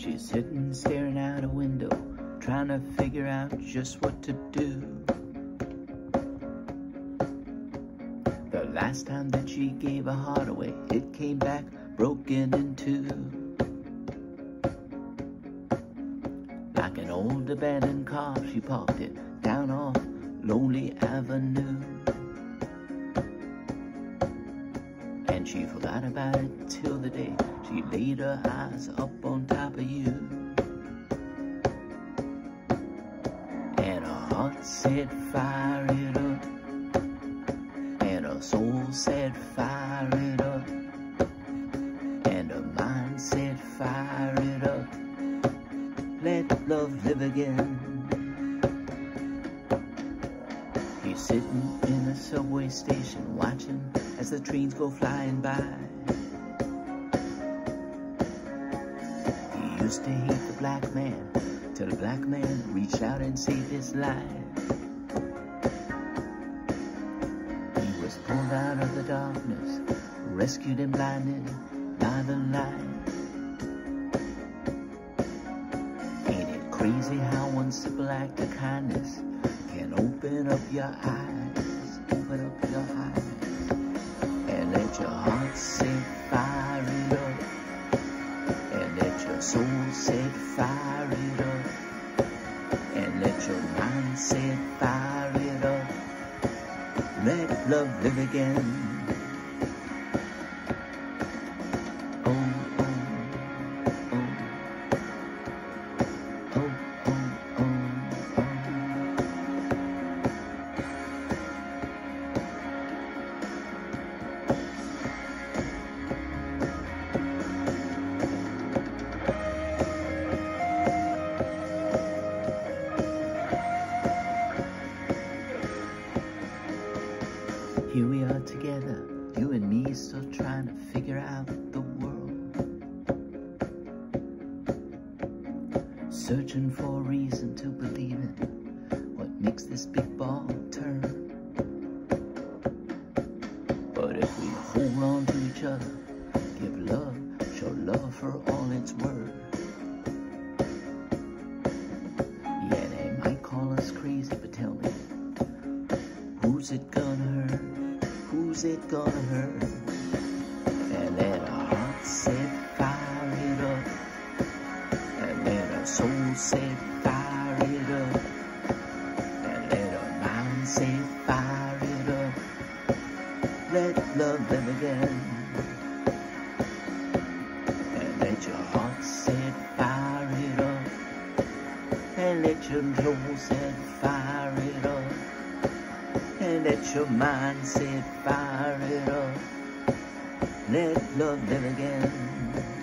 She's sitting staring out a window, trying to figure out just what to do. The last time that she gave a heart away, it came back broken in two. Like an old abandoned car, she parked it down off Lonely Avenue. She forgot about it till the day she laid her eyes up on top of you. And her heart said, fire it up. And her soul said, fire it up. And her mind said, fire it up. Let love live again. Sitting in a subway station watching as the trains go flying by. He used to hate the black man till the black man reached out and saved his life. He was pulled out of the darkness, rescued and blinded by the light. Act of kindness can open up your eyes, open up your eyes, and let your heart say fire it up, and let your soul say fire it up, and let your mind say fire it up, let love live again. Oh. Here we are together, you and me still trying to figure out the world. Searching for a reason to believe in what makes this big ball turn. But if we hold on to each other, give love, show love for all it's worth. Yeah, they might call us crazy, but tell me, who's it gonna hurt? Who's it gonna hurt? And let our heart say fire it up. And let our soul say fire it up. And let our mind say fire it up. Let love live again. And let your heart say fire it up. And let your soul say fire it up. Let your mind say fire it up. Let love live again.